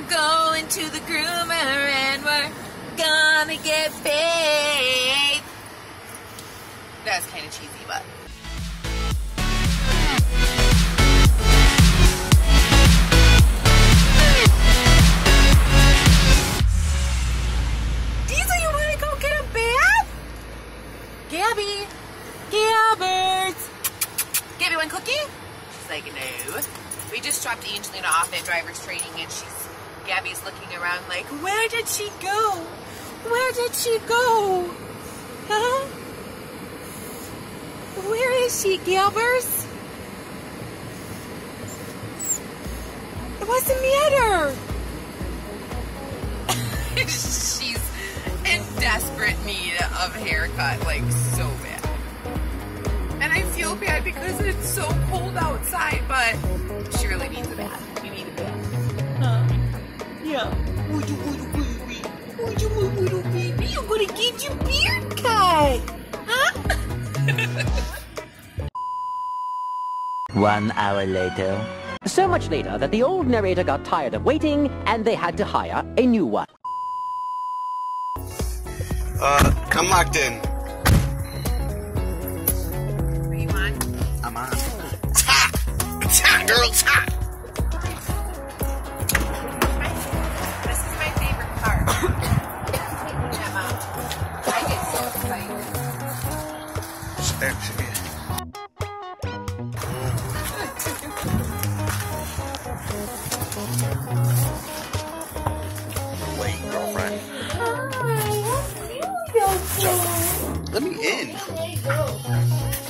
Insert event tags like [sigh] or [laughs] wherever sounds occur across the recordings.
We're going to the groomer and we're gonna get paid. That's kind of cheesy, but. Diesel, you wanna go get a bath? Gabby, Gabbert. Gabby, one cookie? She's like, no. We just dropped Angelina off at driver's training and she's, Gabby's looking around like, where did she go? Where did she go? Huh? Where is she, Gilbert? What's the matter? She's in desperate need of a haircut, like so bad. And I feel bad because it's so cold outside, but she really needs a bath. Yeah. Woody, woody, baby. Woody, woody, woody, baby. You're gonna get your beard cut. Huh? One hour later. So much later that the old narrator got tired of waiting and they had to hire a new one. Uh, I'm locked in. Are you on? I'm on. It's hot! It's hot, girl! It's hot! So excited. Actually, Wait, girlfriend. Let me in.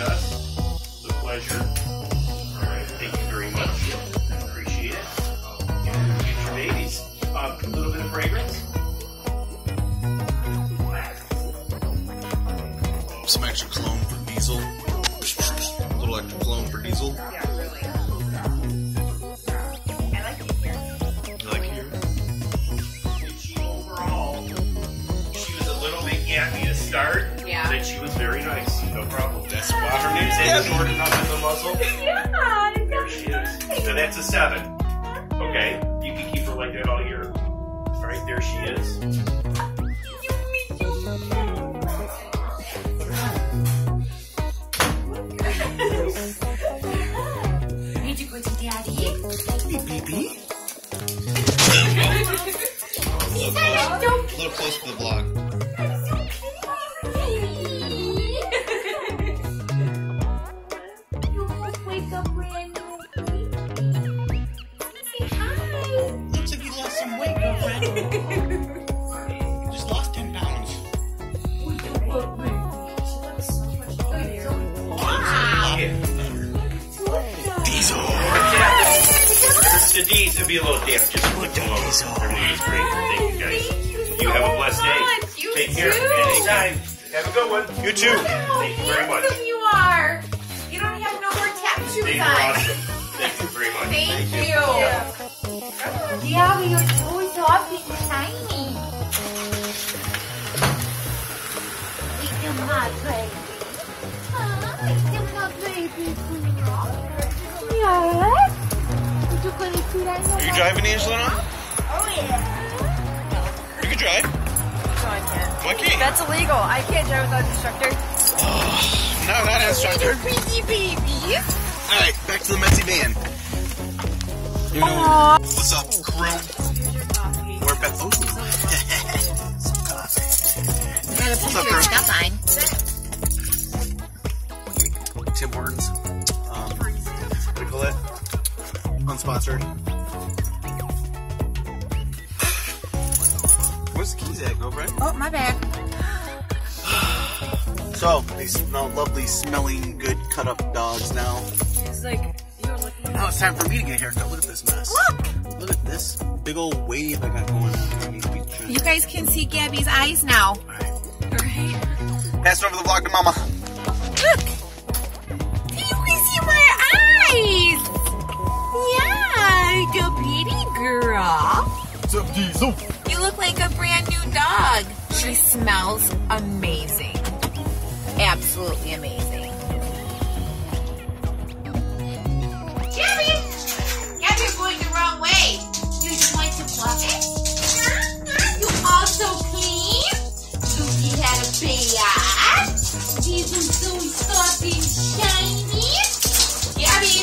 Us. It's a pleasure. All right, thank you very much. Appreciate it. And get your babies. Um, a little bit of fragrance. Some extra cologne for Diesel. A little extra cologne for Diesel. Is that Gabby. short enough in the muzzle? Yeah. There she is. So that's a seven. Okay? You can keep her like that all year. All right, there she is. Need to go to daddy. Baby. A little close, a little close to the vlog. Wake up brand new. Say hi. Looks like you lost some weight, girlfriend. You [laughs] just lost 10 pounds. Diesel. It's the D's to be a little damp. Just put them over. Everything's great. Thank you guys. You have a blessed day. You Take care. too. Anytime. Have a good one. You too. Thank you very much. you are. Thank you. on. Awesome. Thank you very much. Thank you. Yeah, you're so soft and shiny. Eat them hot, baby. Huh? Eat them hot, baby. Yes. Did you put it that? Are you driving, Angelina? Oh, yeah. You can drive. No, I can't. Why can't? That's illegal. I can't drive without an instructor. [sighs] No, not an instructor. Pretty baby. Alright, back to the messy van. You know, what's up, crew? We're back. Ooh. [laughs] what's up, crew? Not fine. Tim Hortons. Um, what do you call it? Unsponsored. Where's the keys at, girlfriend? Oh, my bad. So, these smell lovely, smelling, good cut up dogs now. Like, you're looking Now it's time for me to get a haircut. Look at this mess. Look! Look at this big old wave I got going on. I need to be trimmed. You guys can see Gabby's eyes now. Alright. Right? Pass it over the vlog to mama. Look! You can see my eyes! Yeah, like a beauty girl. What's up, Diesel? You look like a brand new dog. She smells amazing. Absolutely amazing. You're going the wrong way. Do you want to fluff it? You also clean? Lucy had a bath. These are so soft and shiny. Gabby!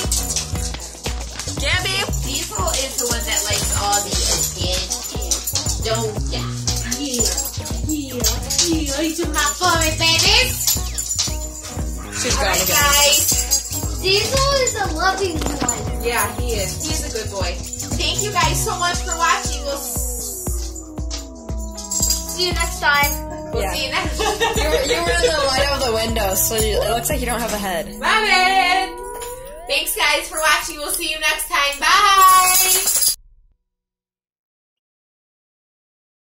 Gabby! Diesel is the one that likes all the attention. Don't ya? Yeah, yeah, yeah. You do my furry babies. She's All right, again. guys. Diesel is a loving one. Yeah, he is. He's a good boy. Thank you guys so much for watching. We'll, See you next time. we'll Yeah. see you next [laughs] You were, you were in the light of the window, so you, it looks like you don't have a head. Love it. Thanks, guys, for watching. We'll see you next time. Bye.